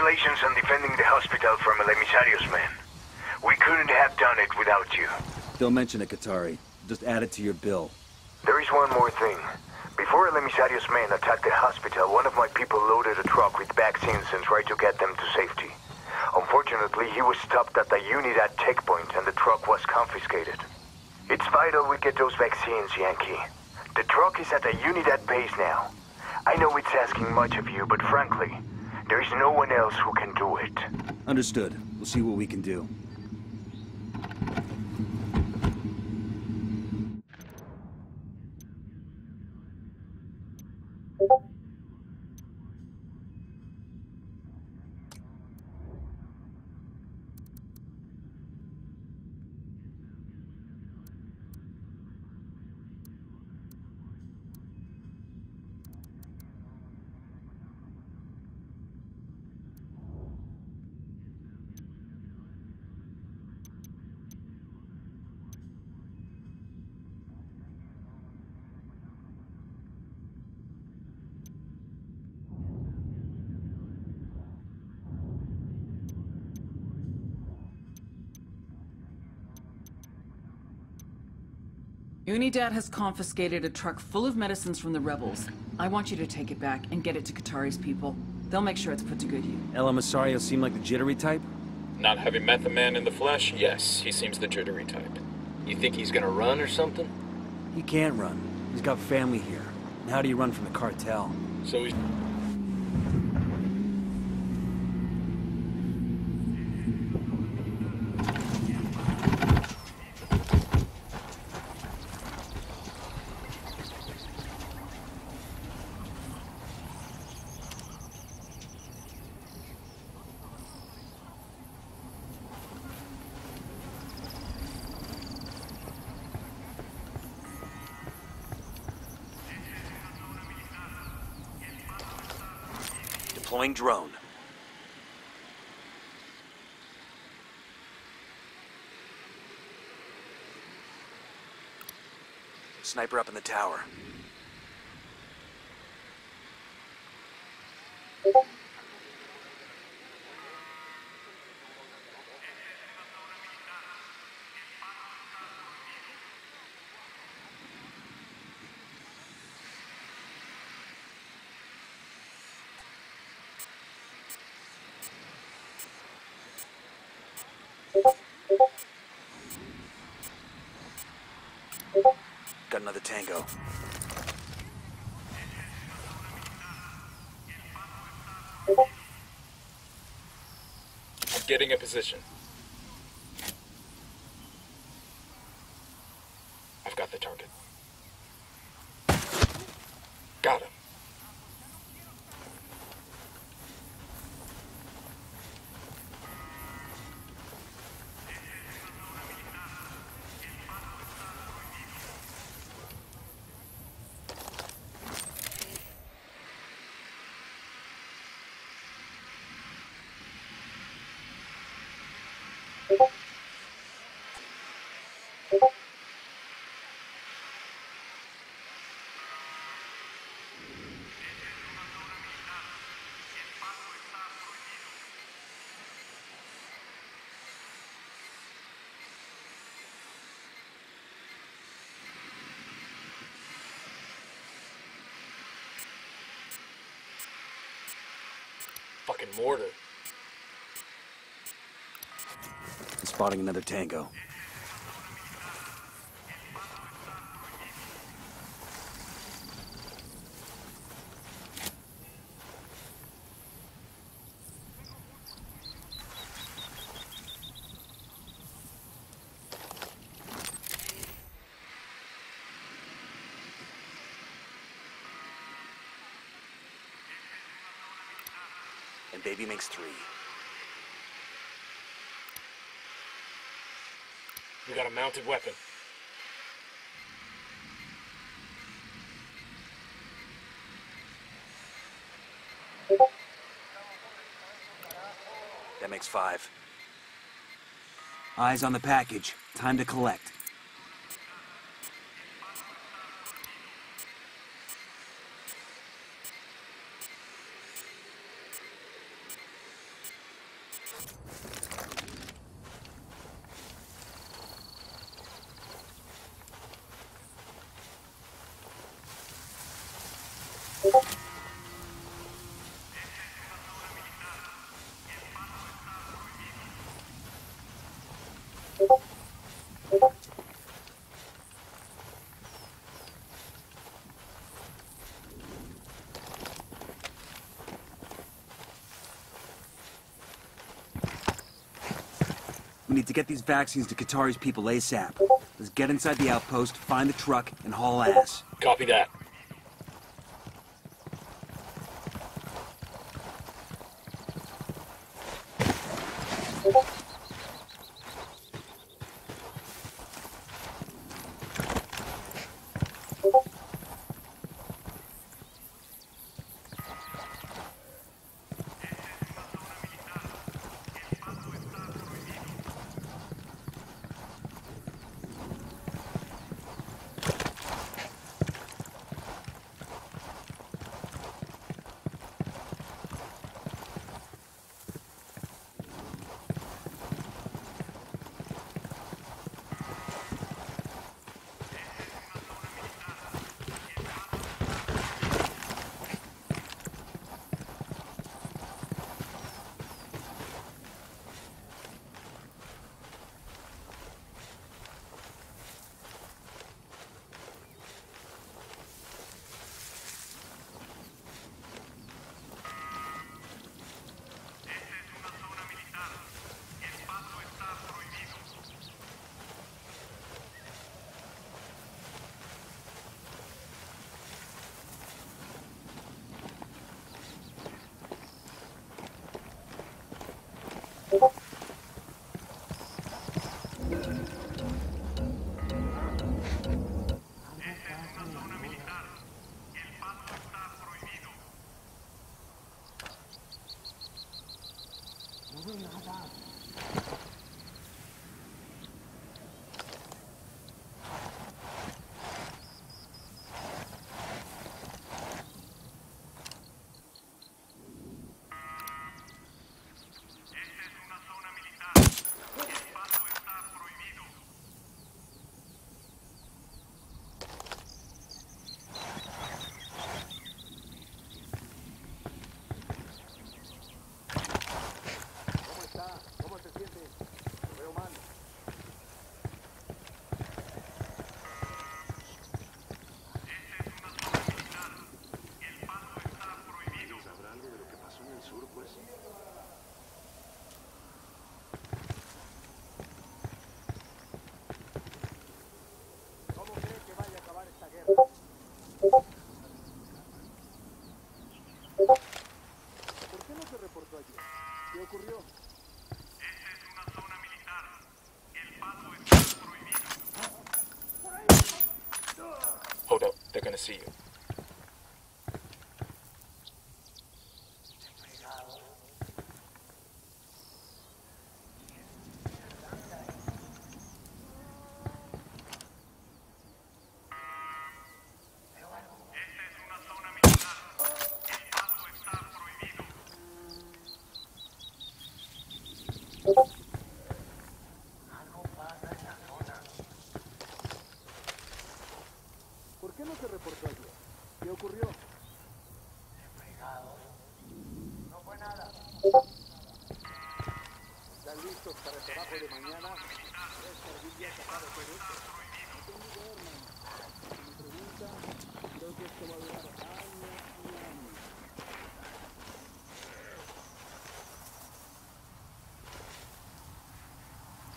Congratulations on defending the hospital from El Emisario's men. We couldn't have done it without you. Don't mention it, Katari. Just add it to your bill. There is one more thing. Before El Emisario's men attacked the hospital, one of my people loaded a truck with vaccines and tried to get them to safety. Unfortunately, he was stopped at the Unidad checkpoint and the truck was confiscated. It's vital we get those vaccines, Yankee. The truck is at the Unidad base now. I know it's asking much of you, but frankly, there is no one else who can do it. Understood. We'll see what we can do. Unidad has confiscated a truck full of medicines from the rebels. I want you to take it back and get it to Katari's people. They'll make sure it's put to good use. El Emisario seem like the jittery type? Not having met the man in the flesh, yes, he seems the jittery type. You think he's gonna run or something? He can't run. He's got family here. And how do you run from the cartel? So he's... Deploying drone. Sniper up in the tower. Got another tango. I'm getting a position. I've got the target. Got him. Fucking mortar. Spotting another tango. And baby makes three. We got a mounted weapon. That makes five. Eyes on the package. Time to collect. We need to get these vaccines to Katari's people ASAP. Let's get inside the outpost, find the truck, and haul ass. Copy that. valle. ¿Qué ocurrió? Esta es una zona militar. El paso está prohibido. Hold up, they're gonna see you.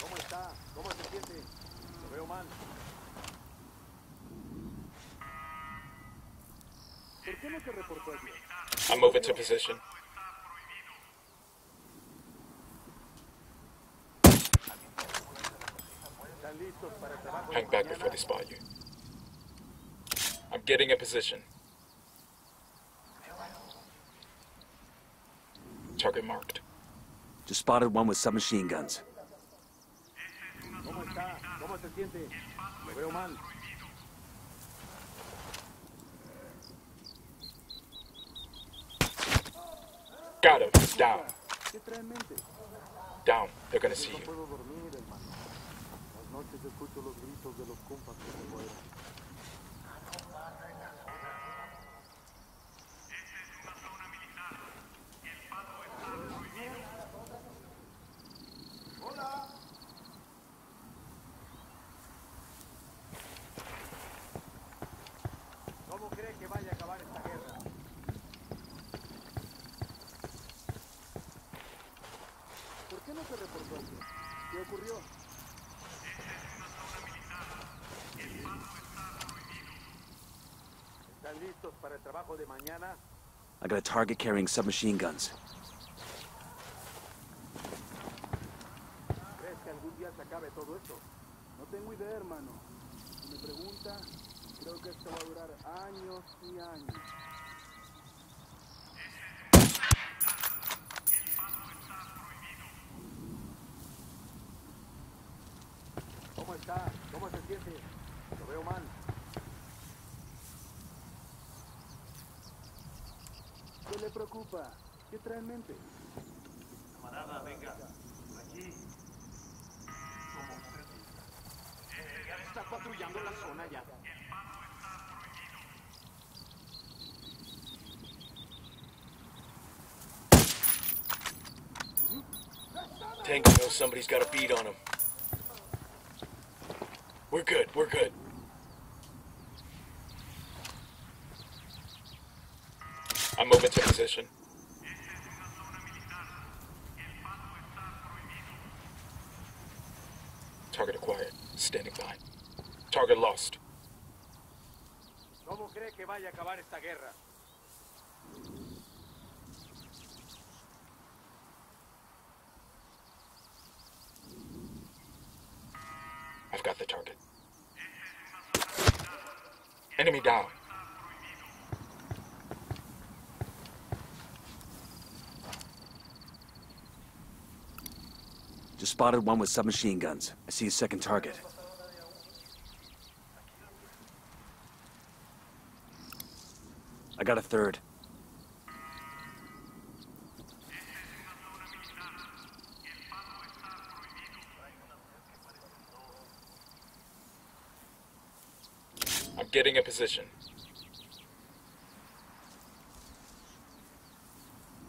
¿Cómo está? ¿Cómo se siente? Lo veo mal. ¿Por qué no se reportó? I'm moving to position. Getting a position. Target marked. Just spotted one with submachine guns. ¿Cómo está? ¿Cómo se siente? Lo veo mal. Got him. Down. ¿Qué trae en mente? Down. They're gonna see you. Ocurrió? ¿Están listos para el trabajo de mañana? I got a target carrying submachine guns. ¿Crees que algún día se acabe todo esto? No tengo idea, hermano. Si me pregunta, creo que esto va a durar años y años. ¿Qué le ¿Qué trae en mente? Camarada, venga. Aquí. Como usted diga. Eh, ya está patrullando la zona ya. Tango knows somebody's got a beat on him. We're good, we're good. I'm moving to position. Target acquired. Standing by. Target lost. ¿Cómo cree que vaya a acabar esta guerra? I've got the target. Enemy down. Just spotted one with submachine guns. I see a second target. I got a third. I'm getting a position.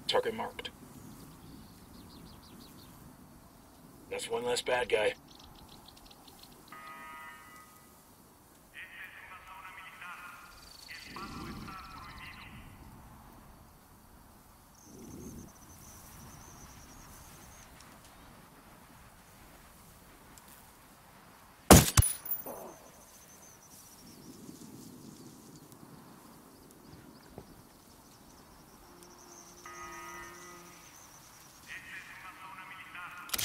Target marked. That's one less bad guy.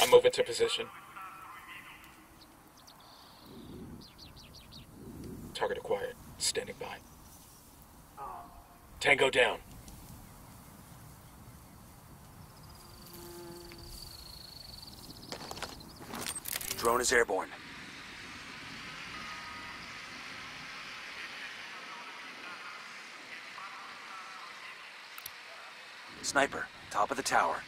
I'm moving position. Target acquired. Standing by. Tango down. Drone is airborne. Sniper, top of the tower.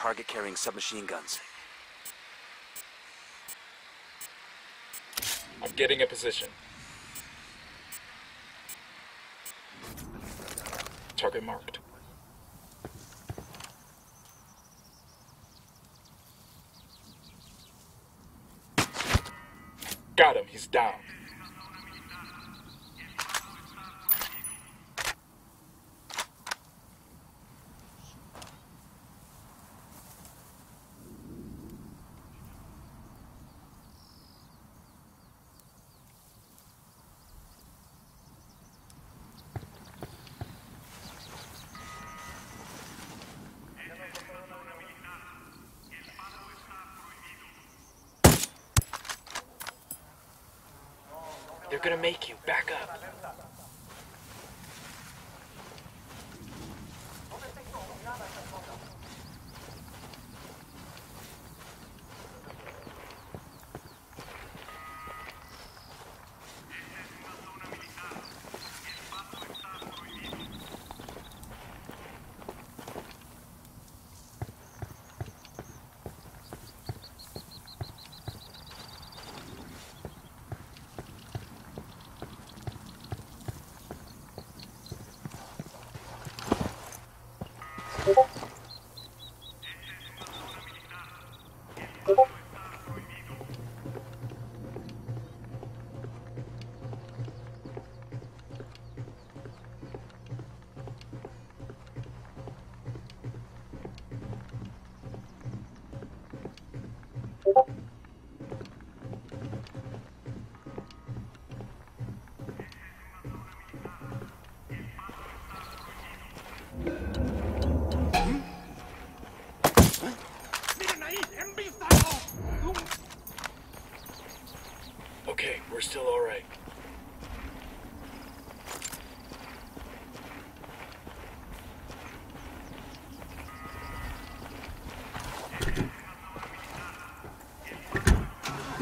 Target carrying submachine guns. I'm getting a position. Target marked. Got him. He's down. They're gonna make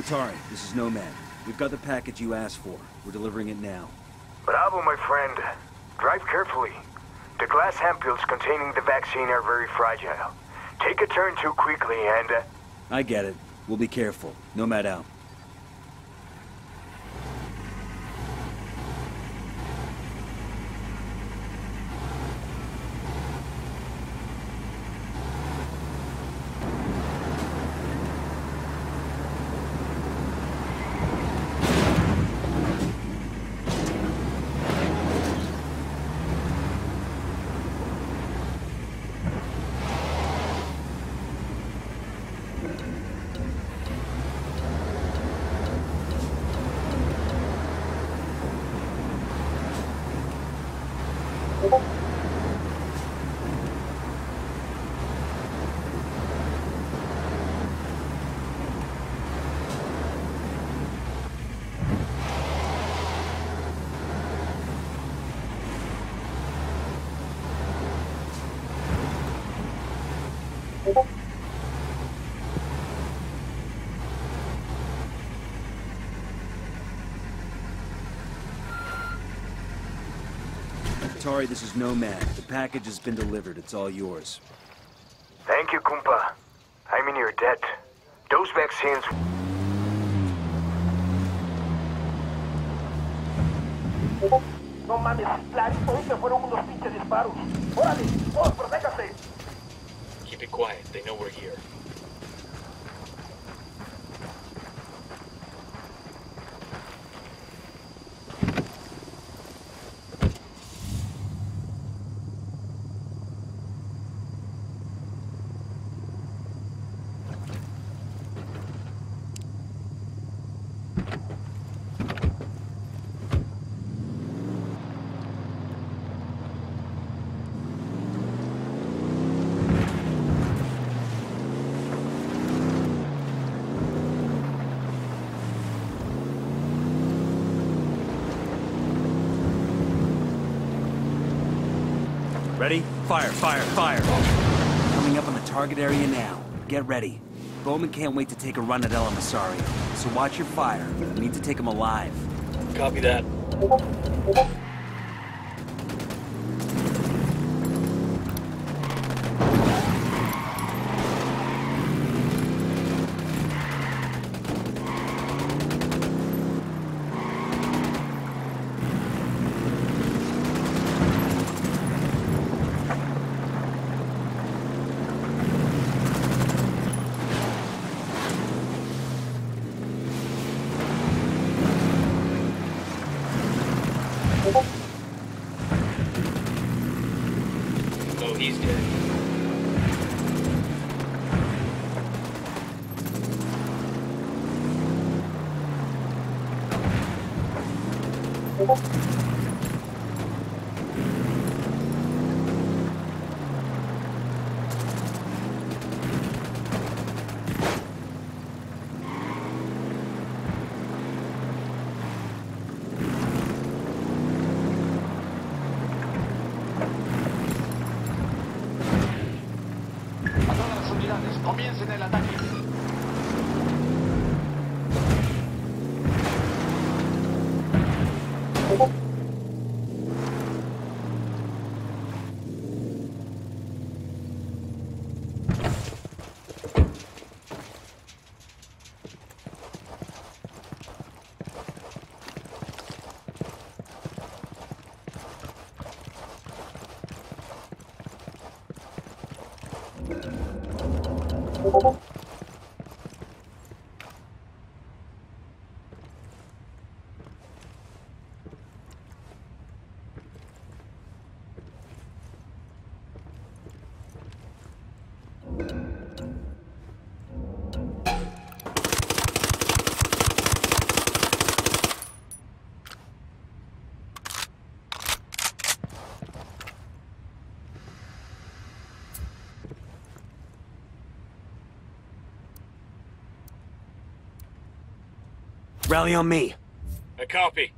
Katari, this is Nomad. We've got the package you asked for. We're delivering it now. Bravo, my friend. Drive carefully. The glass ampoules containing the vaccine are very fragile. Take a turn too quickly and... Uh, I get it. We'll be careful. Nomad out. Katari, this is Nomad. The package has been delivered. It's all yours. thank you, Kumpa. I'm in your debt. Those vaccines... No mames, clarito, que fueron unos pinches disparos. ¡Órale! ¡Oh, protéjase! Keep it quiet. They know we're here. Ready? Fire, fire, fire! Coming up on the target area now. Get ready. Bowman can't wait to take a run at El Emisario, so watch your fire. We need to take him alive. Copy that. Rally on me. A copy.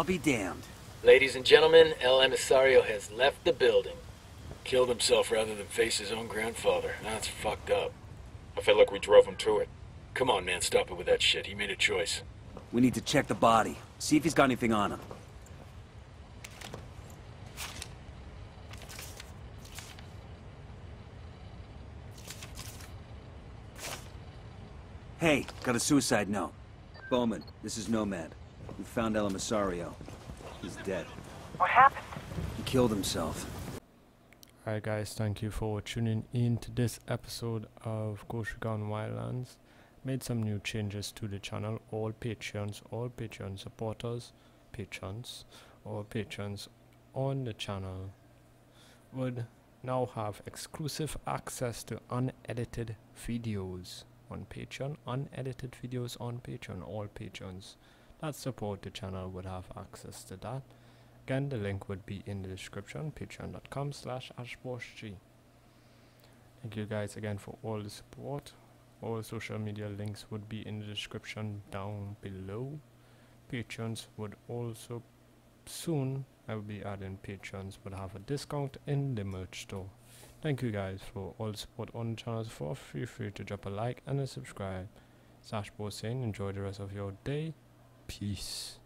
I'll be damned. Ladies and gentlemen, El Emisario has left the building. Killed himself rather than face his own grandfather. That's fucked up. I felt like we drove him to it. Come on, man, stop it with that shit. He made a choice. We need to check the body. See if he's got anything on him. Hey, got a suicide note. Bowman, this is Nomad. We found El Emisario. He's dead. What happened? He killed himself. Alright guys, thank you for tuning in to this episode of Ghost Recon Wildlands. Made some new changes to the channel. All patrons, all Patreon supporters, patrons, all patrons on the channel would now have exclusive access to unedited videos on Patreon. Unedited videos on Patreon. All patrons that support the channel would have access to that. Again, the link would be in the description, patreon.com slash AshbossG. Thank you guys again for all the support. All social media links would be in the description down below. Patrons would also soon, I will be adding patrons would have a discount in the merch store. Thank you guys for all the support on the channel so far. Feel free to drop a like and a subscribe. Sash saying enjoy the rest of your day. Peace.